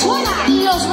suena y los